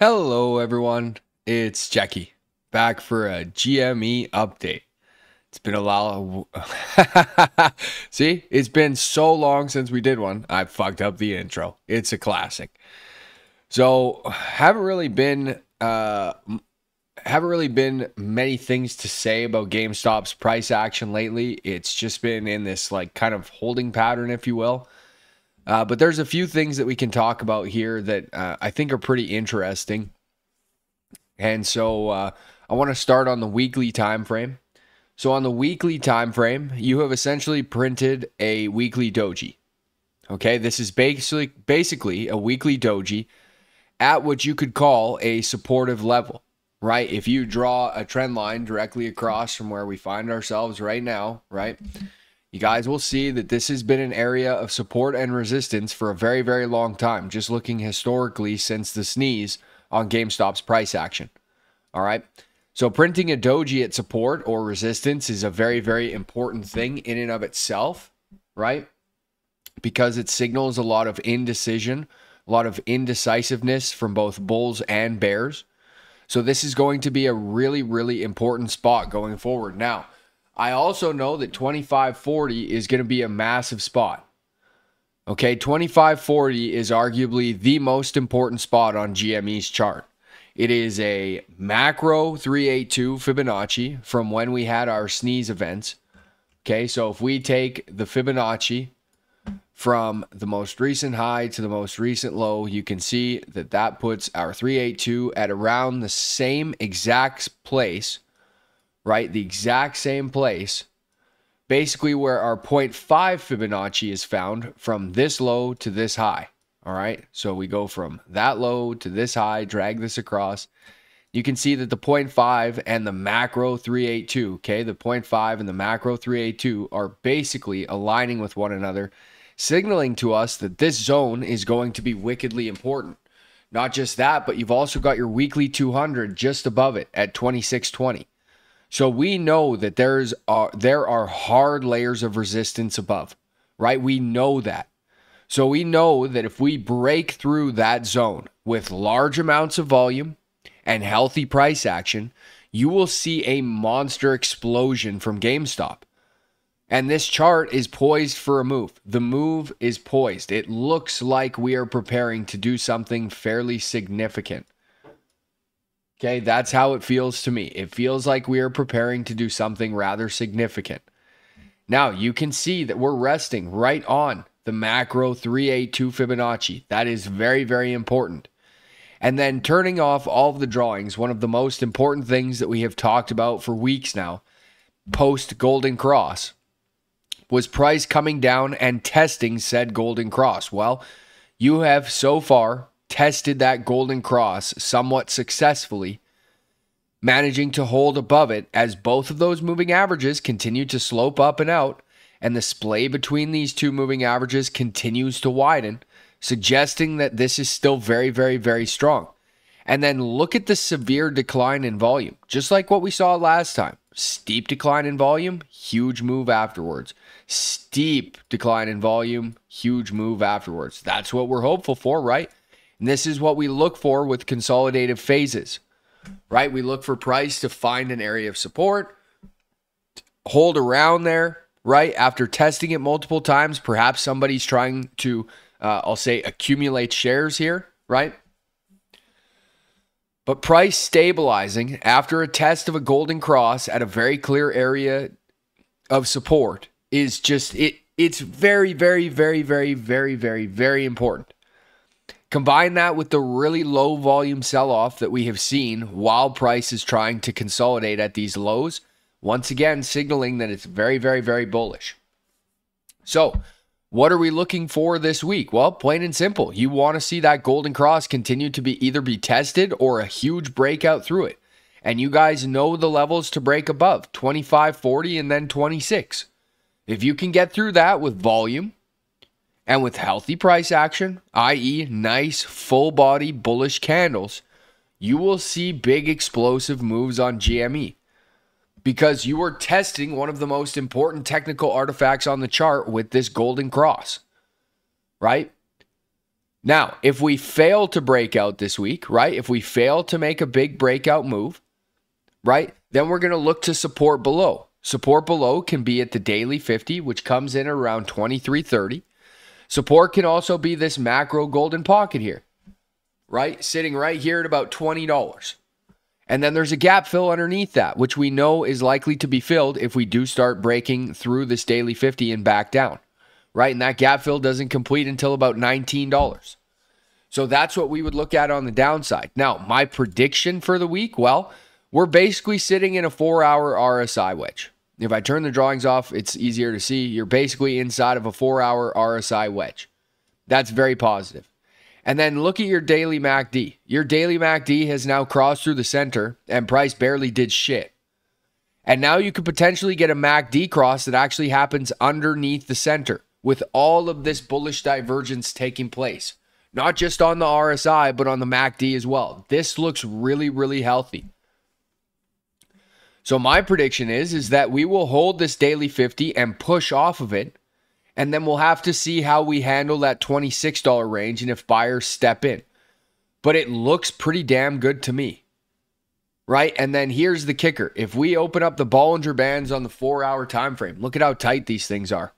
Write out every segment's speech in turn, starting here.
Hello, everyone. It's Jackie back for a GME update. It's been a while. See, it's been so long since we did one. I fucked up the intro. It's a classic. So, haven't really been uh haven't really been many things to say about GameStop's price action lately. It's just been in this like kind of holding pattern, if you will. Uh, but there's a few things that we can talk about here that uh, I think are pretty interesting. And so uh, I want to start on the weekly time frame. So on the weekly time frame, you have essentially printed a weekly doji. Okay, this is basically basically a weekly doji at what you could call a supportive level, right? If you draw a trend line directly across from where we find ourselves right now, right? You guys will see that this has been an area of support and resistance for a very, very long time, just looking historically since the sneeze on GameStop's price action. All right. So printing a doji at support or resistance is a very, very important thing in and of itself, right? Because it signals a lot of indecision, a lot of indecisiveness from both bulls and bears. So this is going to be a really, really important spot going forward. Now, I also know that 2540 is going to be a massive spot. Okay, 2540 is arguably the most important spot on GME's chart. It is a macro 382 Fibonacci from when we had our sneeze events. Okay, so if we take the Fibonacci from the most recent high to the most recent low, you can see that that puts our 382 at around the same exact place right? The exact same place, basically where our 0.5 Fibonacci is found from this low to this high. All right. So we go from that low to this high, drag this across. You can see that the 0.5 and the macro 382, okay, the 0.5 and the macro 382 are basically aligning with one another, signaling to us that this zone is going to be wickedly important. Not just that, but you've also got your weekly 200 just above it at 2620. So we know that there's there are hard layers of resistance above, right? We know that. So we know that if we break through that zone with large amounts of volume and healthy price action, you will see a monster explosion from GameStop. And this chart is poised for a move. The move is poised. It looks like we are preparing to do something fairly significant. Okay, that's how it feels to me. It feels like we are preparing to do something rather significant. Now, you can see that we're resting right on the macro 382 Fibonacci. That is very, very important. And then turning off all of the drawings, one of the most important things that we have talked about for weeks now, post Golden Cross, was price coming down and testing said Golden Cross. Well, you have so far tested that golden cross somewhat successfully, managing to hold above it as both of those moving averages continue to slope up and out, and the splay between these two moving averages continues to widen, suggesting that this is still very, very, very strong. And then look at the severe decline in volume, just like what we saw last time. Steep decline in volume, huge move afterwards. Steep decline in volume, huge move afterwards. That's what we're hopeful for, right? And this is what we look for with consolidative phases, right? We look for price to find an area of support, hold around there, right? After testing it multiple times, perhaps somebody's trying to, uh, I'll say, accumulate shares here, right? But price stabilizing after a test of a golden cross at a very clear area of support is just it it's very very very very very very very important Combine that with the really low volume sell off that we have seen while price is trying to consolidate at these lows, once again signaling that it's very, very, very bullish. So, what are we looking for this week? Well, plain and simple. You want to see that golden cross continue to be either be tested or a huge breakout through it. And you guys know the levels to break above 25, 40, and then 26. If you can get through that with volume, and with healthy price action, i.e., nice full body bullish candles, you will see big explosive moves on GME because you are testing one of the most important technical artifacts on the chart with this golden cross, right? Now, if we fail to break out this week, right? If we fail to make a big breakout move, right? Then we're going to look to support below. Support below can be at the daily 50, which comes in around 2330. Support can also be this macro golden pocket here, right? Sitting right here at about $20. And then there's a gap fill underneath that, which we know is likely to be filled if we do start breaking through this daily 50 and back down, right? And that gap fill doesn't complete until about $19. So that's what we would look at on the downside. Now, my prediction for the week, well, we're basically sitting in a four hour RSI wedge. If I turn the drawings off, it's easier to see. You're basically inside of a four hour RSI wedge. That's very positive. And then look at your daily MACD. Your daily MACD has now crossed through the center and price barely did shit. And now you could potentially get a MACD cross that actually happens underneath the center with all of this bullish divergence taking place. Not just on the RSI, but on the MACD as well. This looks really, really healthy. So my prediction is is that we will hold this daily 50 and push off of it and then we'll have to see how we handle that $26 range and if buyers step in. But it looks pretty damn good to me. Right? And then here's the kicker. If we open up the Bollinger Bands on the 4-hour time frame, look at how tight these things are.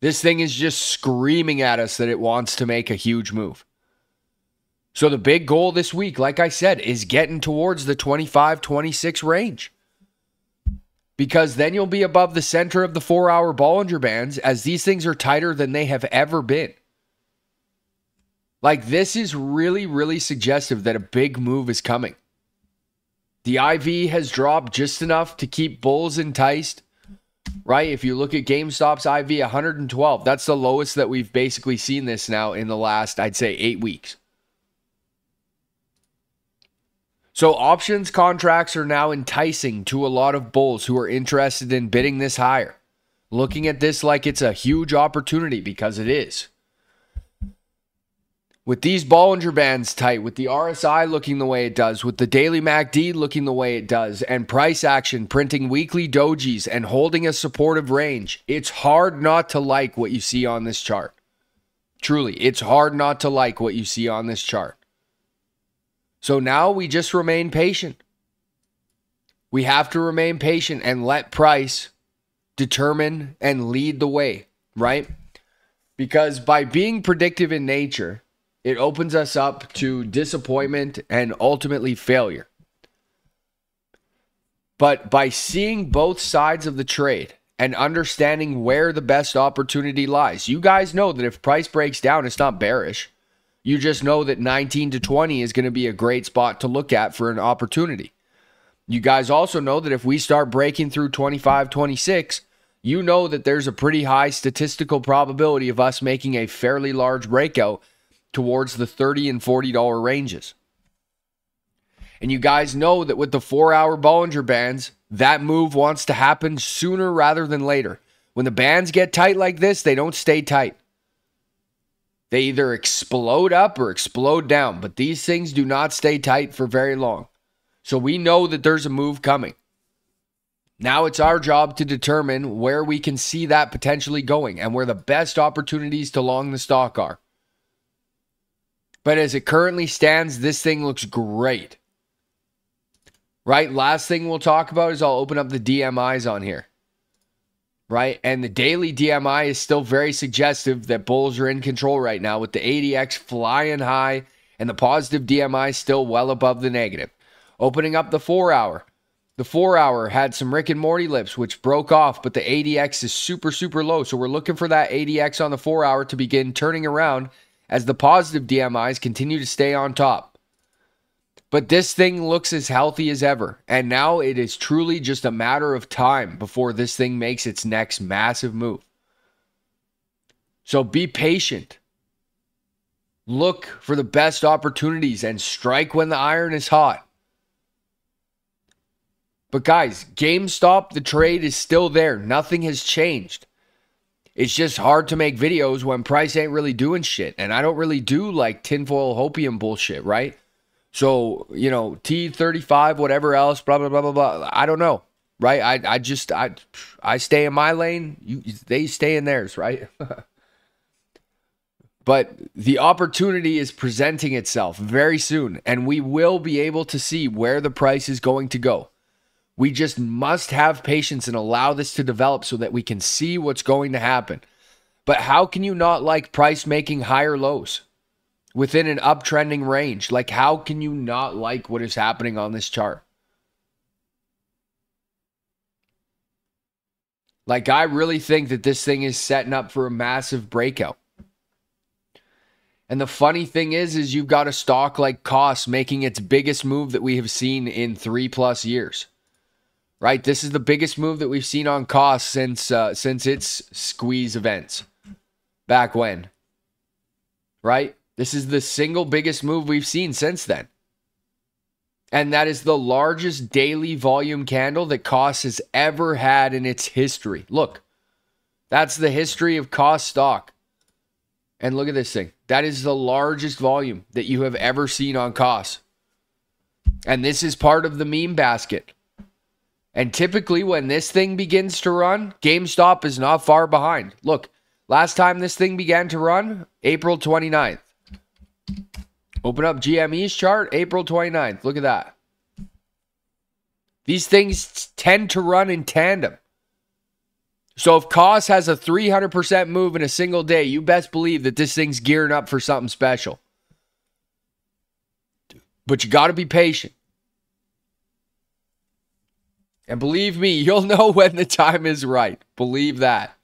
This thing is just screaming at us that it wants to make a huge move. So the big goal this week, like I said, is getting towards the 25 26 range. Because then you'll be above the center of the four hour Bollinger Bands as these things are tighter than they have ever been. Like, this is really, really suggestive that a big move is coming. The IV has dropped just enough to keep bulls enticed, right? If you look at GameStop's IV, 112. That's the lowest that we've basically seen this now in the last, I'd say, eight weeks. So options contracts are now enticing to a lot of bulls who are interested in bidding this higher. Looking at this like it's a huge opportunity because it is. With these Bollinger Bands tight, with the RSI looking the way it does, with the daily MACD looking the way it does, and price action printing weekly dojis and holding a supportive range, it's hard not to like what you see on this chart. Truly, it's hard not to like what you see on this chart. So now we just remain patient. We have to remain patient and let price determine and lead the way, right? Because by being predictive in nature, it opens us up to disappointment and ultimately failure. But by seeing both sides of the trade and understanding where the best opportunity lies, you guys know that if price breaks down, it's not bearish. You just know that 19 to 20 is going to be a great spot to look at for an opportunity. You guys also know that if we start breaking through 25, 26, you know that there's a pretty high statistical probability of us making a fairly large breakout towards the 30 and $40 ranges. And you guys know that with the four hour Bollinger Bands, that move wants to happen sooner rather than later. When the bands get tight like this, they don't stay tight. They either explode up or explode down, but these things do not stay tight for very long. So we know that there's a move coming. Now it's our job to determine where we can see that potentially going and where the best opportunities to long the stock are. But as it currently stands, this thing looks great. Right? Last thing we'll talk about is I'll open up the DMIs on here right? And the daily DMI is still very suggestive that bulls are in control right now with the ADX flying high and the positive DMI still well above the negative. Opening up the four hour. The four hour had some Rick and Morty lips, which broke off, but the ADX is super, super low. So we're looking for that ADX on the four hour to begin turning around as the positive DMIs continue to stay on top. But this thing looks as healthy as ever. And now it is truly just a matter of time before this thing makes its next massive move. So be patient. Look for the best opportunities and strike when the iron is hot. But guys, GameStop, the trade is still there. Nothing has changed. It's just hard to make videos when price ain't really doing shit. And I don't really do like tinfoil hopium bullshit, right? So, you know, T35, whatever else, blah, blah, blah, blah, blah. I don't know, right? I, I just, I, I stay in my lane. You, they stay in theirs, right? But the opportunity is presenting itself very soon, and we will be able to see where the price is going to go. We just must have patience and allow this to develop so that we can see what's going to happen. But how can you not like price making higher lows within an uptrending range? Like, how can you not like what is happening on this chart? Like, I really think that this thing is setting up for a massive breakout. And the funny thing is, is you've got a stock like Koss making its biggest move that we have seen in three plus years. Right, this is the biggest move that we've seen on Koss since uh, since its squeeze events back when. Right, this is the single biggest move we've seen since then. And that is the largest daily volume candle that Koss has ever had in its history. Look, that's the history of Koss stock. And look at this thing. That is the largest volume that you have ever seen on Koss. And this is part of the meme basket. And typically, when this thing begins to run, GameStop is not far behind. Look, last time this thing began to run, April 29th. Open up GME's chart, April 29th. Look at that. These things tend to run in tandem. So if Koss has a 300% move in a single day, you best believe that this thing's gearing up for something special. But you got to be patient. And believe me, you'll know when the time is right. Believe that.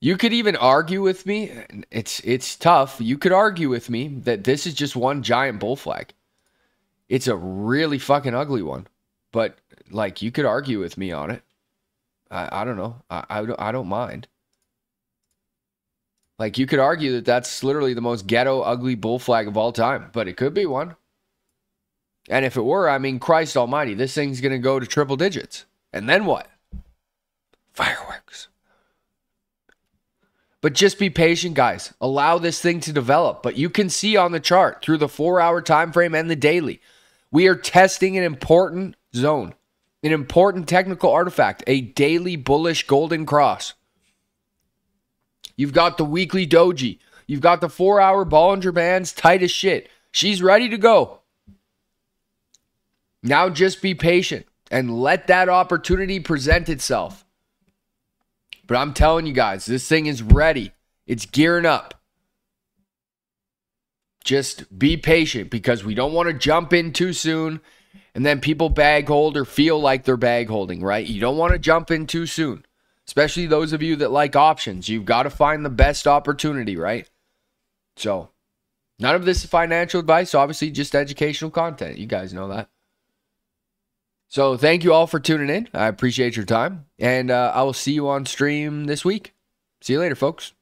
You could even argue with me. It's it's tough. You could argue with me that this is just one giant bull flag. It's a really fucking ugly one, but like you could argue with me on it. I, I don't know. I, I don't I don't mind. Like you could argue that that's literally the most ghetto ugly bull flag of all time, but it could be one. And if it were, I mean, Christ Almighty, this thing's gonna go to triple digits, and then what? Fireworks. But just be patient, guys. Allow this thing to develop. But you can see on the chart through the four hour time frame and the daily, we are testing an important zone, an important technical artifact, a daily bullish golden cross. You've got the weekly doji. You've got the four hour Bollinger Bands tight as shit. She's ready to go. Now just be patient and let that opportunity present itself. But I'm telling you guys, this thing is ready. It's gearing up. Just be patient because we don't want to jump in too soon and then people bag hold or feel like they're bag holding, right? You don't want to jump in too soon, especially those of you that like options. You've got to find the best opportunity, right? So, none of this is financial advice, obviously, just educational content. You guys know that. So thank you all for tuning in. I appreciate your time. And uh, I will see you on stream this week. See you later, folks.